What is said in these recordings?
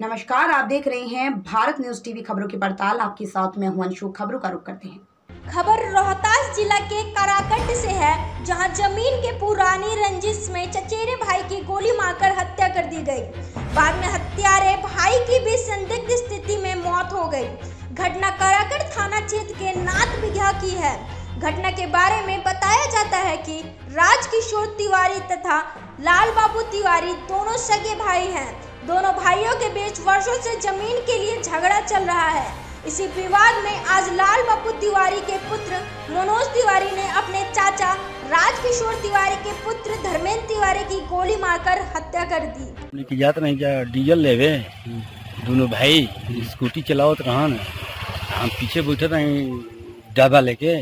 नमस्कार, आप देख रहे हैं भारत न्यूज़ टीवी खबरों की पड़ताल। आपके साथ में हूँ अंशु। खबरों का रुख करते हैं। खबर रोहतास जिला के काराकट से है, जहाँ ज़मीन के पुरानी रंजिश में चचेरे भाई की गोली मारकर हत्या कर दी गई। बाद में हत्यारे भाई की भी संदिग्ध स्थिति में मौत हो गई। घटना काराकट थाना क्षेत्र के नाथ बिघा की है। घटना के बारे में बताया जाता है कि राजकिशोर तिवारी तथा लाल बाबू तिवारी दोनों सगे भाई हैं। दोनों भाइयों के बीच वर्षों से ज़मीन के लिए झगड़ा चल रहा है। इसी विवाद में आज लाल बाबू तिवारी के पुत्र मनोज तिवारी ने अपने चाचा राजकिशोर तिवारी के पुत्र धर्मेंद्र तिवारी की गोली मारकर हत्या कर दी। लेके जात नहीं, जा डीजल लेवे दोनों भाई स्कूटी चलावत रहन। हम पीछे बैठे रही डब्बा लेके।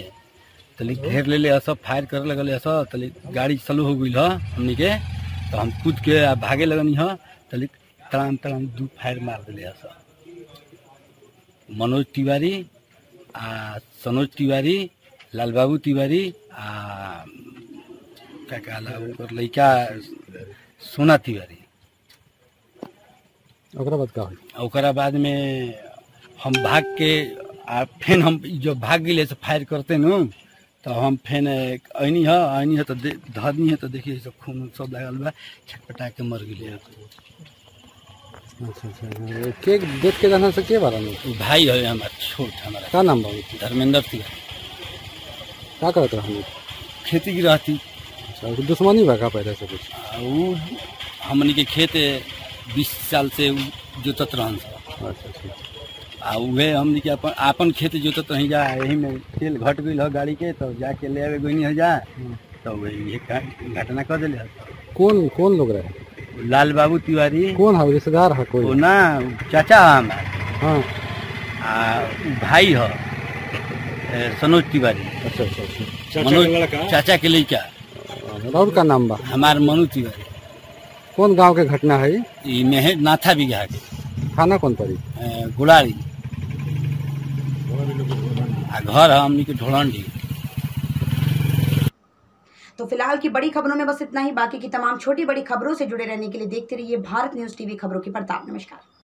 तली घेर ले ले सब फायर करे लगल, ऐसा तली गाड़ी चालू हो गई हमनी के। तो हम कूद के भागे लगनी, ह, तली तड़ाम तड़ाम दू फायर मार दिले ऐसा मनोज तिवारी आ सनोज तिवारी लालबाबू तिवारी आ क्या कहला ओकर लइका सोना तिवारी. ओकरा बाद का ओकरा बाद में हम भाग के आ फेन हम जो भाग गए से फायर करते न तो हम फेन ऐनी है ऐनी है तो धरनी है तो देखिए सब खून सब लागल बा छटपटा के मर गए अच्छा अच्छा के देख के जाना से के बारे में भाई है हमारा छोट हमारा। का नाम बाबू धर्मेंद्र तिवारी। का करत रहनी खेती की रहती अच्छा तो दुश्मनी बा का पहले से कुछ। हमनी के खेत बीस साल से जोतत रहन सब अच्छा अच्छा आ उहे हमनी के अपन आपन खेत जोतत रही जा यही में तेल घट गई ह गाड़ी के तो जाके ले आवे गोनी हो जा। तो ये घटना कर दिले। कौन कौन लोग रहे? लाल बाबू तिवारी। कौन है? रिश्तेदार है कोई? ना चाचा हमार हाँ। आ भाई ह। सनोज तिवारी। अच्छा अच्छा अच्छा। मनोज चाचा के लड़का। और का नाम बा। हमार मनु तिवारी। कौन गाँव के घटना है ई? मेहे नाथा बिघा के। थाना कौन पड़ी? आ घर है हमनी के ढोलंडी। तो फ़िलहाल की बड़ी खबरों में बस इतना ही। बाकी की तमाम छोटी बड़ी खबरों से जुड़े रहने के लिए देखते रहिए भारत न्यूज़ टीवी खबरों की पड़ताल। नमस्कार।